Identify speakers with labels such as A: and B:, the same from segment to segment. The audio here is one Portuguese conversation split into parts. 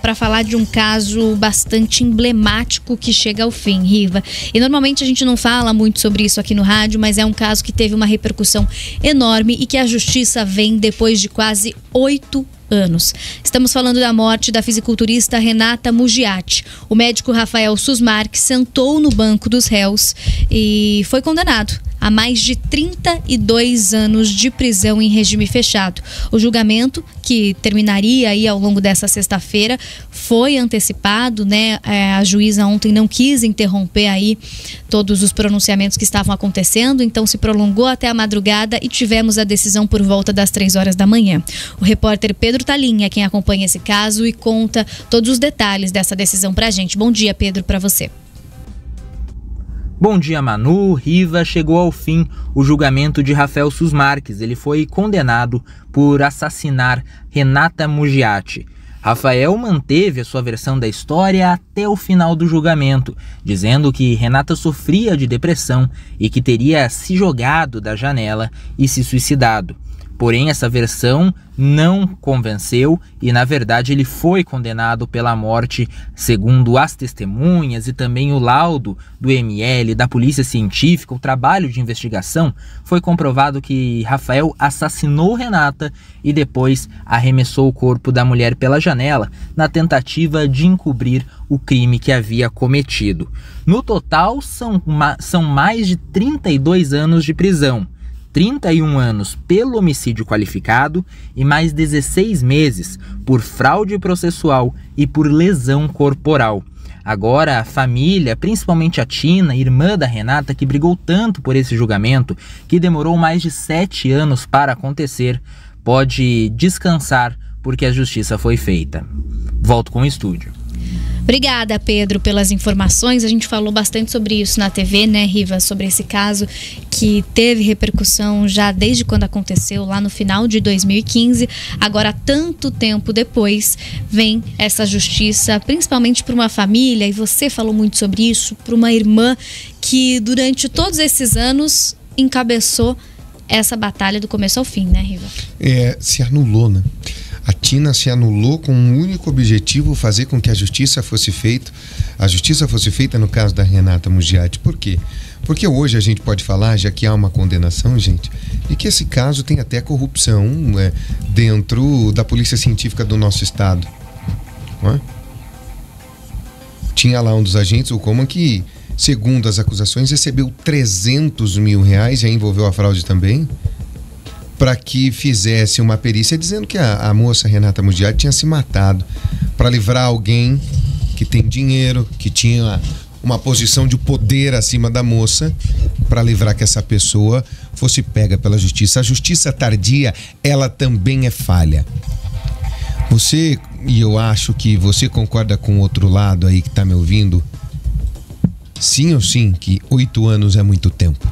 A: Para falar de um caso bastante emblemático que chega ao fim, Riva. E normalmente a gente não fala muito sobre isso aqui no rádio, mas é um caso que teve uma repercussão enorme e que a justiça vem depois de quase oito anos. Estamos falando da morte da fisiculturista Renata Mugiati. O médico Rafael Susmarque sentou no banco dos réus e foi condenado a mais de 32 anos de prisão em regime fechado. O julgamento, que terminaria aí ao longo dessa sexta-feira, foi antecipado, né? É, a juíza ontem não quis interromper aí todos os pronunciamentos que estavam acontecendo, então se prolongou até a madrugada e tivemos a decisão por volta das três horas da manhã. O repórter Pedro Talinha é quem acompanha esse caso e conta todos os detalhes dessa decisão pra gente. Bom dia, Pedro, para você.
B: Bom dia, Manu. Riva chegou ao fim o julgamento de Rafael Susmarques. Ele foi condenado por assassinar Renata Mugiati. Rafael manteve a sua versão da história até o final do julgamento, dizendo que Renata sofria de depressão e que teria se jogado da janela e se suicidado. Porém, essa versão não convenceu e, na verdade, ele foi condenado pela morte, segundo as testemunhas e também o laudo do ML, da Polícia Científica, o trabalho de investigação. Foi comprovado que Rafael assassinou Renata e depois arremessou o corpo da mulher pela janela na tentativa de encobrir o crime que havia cometido. No total, são, são mais de 32 anos de prisão. 31 anos pelo homicídio qualificado e mais 16 meses por fraude processual e por lesão corporal. Agora, a família, principalmente a Tina, irmã da Renata, que brigou tanto por esse julgamento, que demorou mais de sete anos para acontecer, pode descansar porque a justiça foi feita. Volto com o estúdio.
A: Obrigada, Pedro, pelas informações. A gente falou bastante sobre isso na TV, né, Riva? Sobre esse caso que teve repercussão já desde quando aconteceu, lá no final de 2015. Agora, tanto tempo depois, vem essa justiça, principalmente para uma família, e você falou muito sobre isso, para uma irmã que durante todos esses anos encabeçou essa batalha do começo ao fim, né, Riva?
C: É, se anulou, né? A Tina se anulou com um único objetivo, fazer com que a justiça fosse feita, a justiça fosse feita no caso da Renata Mugiati. Por quê? Porque hoje a gente pode falar, já que há uma condenação, gente, e que esse caso tem até corrupção é, dentro da polícia científica do nosso estado. É? Tinha lá um dos agentes, o Coman, que, segundo as acusações, recebeu 300 mil reais, já envolveu a fraude também para que fizesse uma perícia dizendo que a, a moça Renata Mugiati tinha se matado para livrar alguém que tem dinheiro, que tinha uma posição de poder acima da moça, para livrar que essa pessoa fosse pega pela justiça. A justiça tardia, ela também é falha. Você, e eu acho que você concorda com o outro lado aí que está me ouvindo, sim ou sim, que oito anos é muito tempo.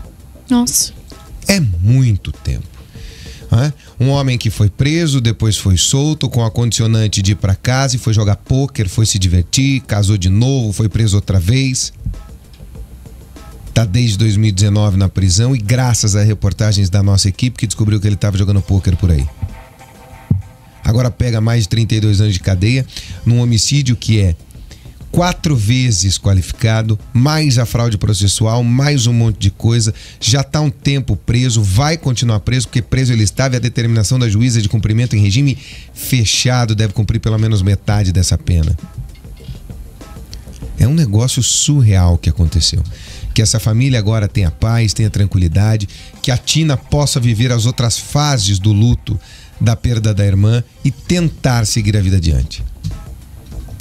A: Nossa.
C: É muito tempo. Né? Um homem que foi preso, depois foi solto com a condicionante de ir para casa e foi jogar pôquer, foi se divertir, casou de novo, foi preso outra vez. Tá desde 2019 na prisão e graças a reportagens da nossa equipe que descobriu que ele estava jogando pôquer por aí. Agora pega mais de 32 anos de cadeia num homicídio que é quatro vezes qualificado, mais a fraude processual, mais um monte de coisa. Já está um tempo preso, vai continuar preso, porque preso ele estava e a determinação da juíza de cumprimento em regime fechado deve cumprir pelo menos metade dessa pena. É um negócio surreal que aconteceu. Que essa família agora tenha paz, tenha tranquilidade, que a Tina possa viver as outras fases do luto da perda da irmã e tentar seguir a vida adiante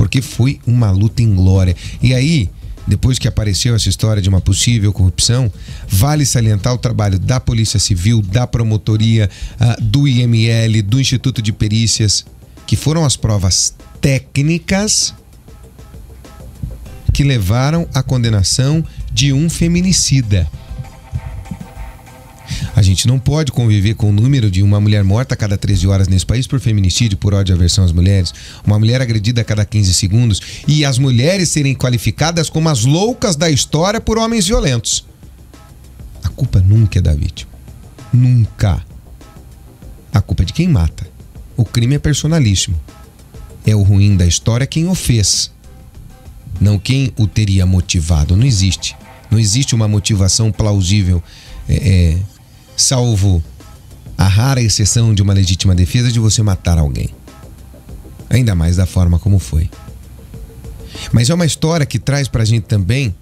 C: porque foi uma luta em glória. E aí, depois que apareceu essa história de uma possível corrupção, vale salientar o trabalho da Polícia Civil, da Promotoria, uh, do IML, do Instituto de Perícias, que foram as provas técnicas que levaram à condenação de um feminicida. Gente não pode conviver com o número de uma mulher morta a cada 13 horas nesse país por feminicídio, por ódio e aversão às mulheres, uma mulher agredida a cada 15 segundos e as mulheres serem qualificadas como as loucas da história por homens violentos. A culpa nunca é da vítima. Nunca. A culpa é de quem mata. O crime é personalíssimo. é o ruim da história quem o fez, não quem o teria motivado. Não existe. Não existe uma motivação plausível, é, é, salvo a rara exceção de uma legítima defesa de você matar alguém. Ainda mais da forma como foi. Mas é uma história que traz pra gente também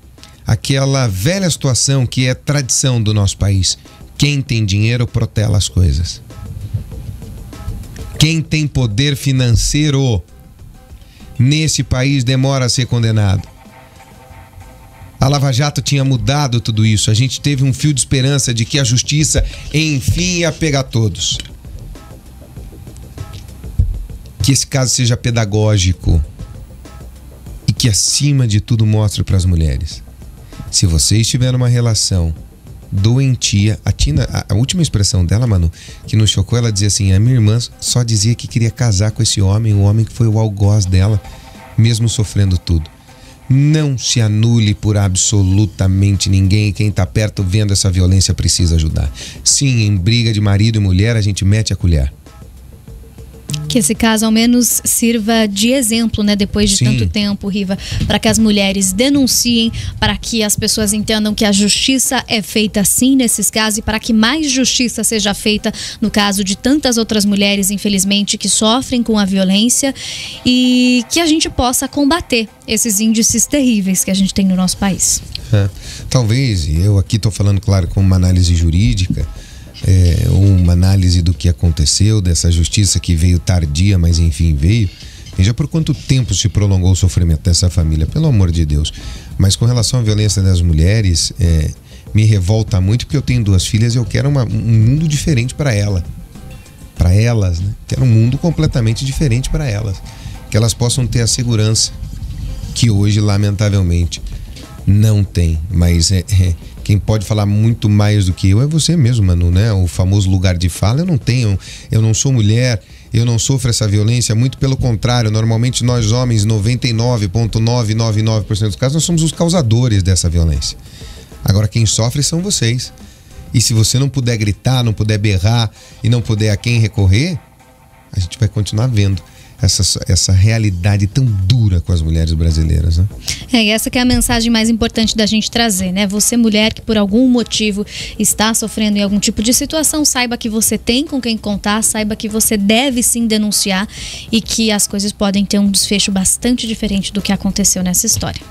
C: aquela velha situação que é tradição do nosso país. Quem tem dinheiro protela as coisas. Quem tem poder financeiro nesse país demora a ser condenado. A Lava Jato tinha mudado tudo isso. A gente teve um fio de esperança de que a justiça, enfim, ia pegar todos. Que esse caso seja pedagógico e que, acima de tudo, mostre para as mulheres. Se você estiver numa relação doentia, a Tina, a, última expressão dela, mano, que nos chocou, ela dizia assim: a minha irmã só dizia que queria casar com esse homem, o homem que foi o algoz dela, mesmo sofrendo tudo. Não se anule por absolutamente ninguém. Quem está perto vendo essa violência precisa ajudar. Sim, em briga de marido e mulher, a gente mete a colher.
A: Que esse caso ao menos sirva de exemplo, né, depois de Sim. tanto tempo, Riva, para que as mulheres denunciem, para que as pessoas entendam que a justiça é feita sim nesses casos e para que mais justiça seja feita no caso de tantas outras mulheres, infelizmente, que sofrem com a violência e que a gente possa combater esses índices terríveis que a gente tem no nosso país.
C: É, talvez, eu aqui estou falando, claro, com uma análise jurídica é, uma análise do que aconteceu, dessa justiça que veio tardia, mas enfim veio. Veja por quanto tempo se prolongou o sofrimento dessa família, pelo amor de Deus. Mas com relação à violência das mulheres, é, me revolta muito porque eu tenho duas filhas e eu quero uma, um mundo diferente para ela. Para elas, né? Quero um mundo completamente diferente para elas. Que elas possam ter a segurança que hoje, lamentavelmente, não tem. Mas é, é quem pode falar muito mais do que eu é você mesmo, Manu, né? O famoso lugar de fala. Eu não tenho, eu não sou mulher, eu não sofro essa violência, muito pelo contrário. Normalmente nós homens, 99,999% dos casos, nós somos os causadores dessa violência. Agora quem sofre são vocês. E se você não puder gritar, não puder berrar e não puder a quem recorrer, a gente vai continuar vendo essa, essa realidade tão dura com as mulheres brasileiras. Né?
A: É, e essa que é a mensagem mais importante da gente trazer, né? Você, mulher, que por algum motivo está sofrendo em algum tipo de situação, saiba que você tem com quem contar, saiba que você deve sim denunciar e que as coisas podem ter um desfecho bastante diferente do que aconteceu nessa história.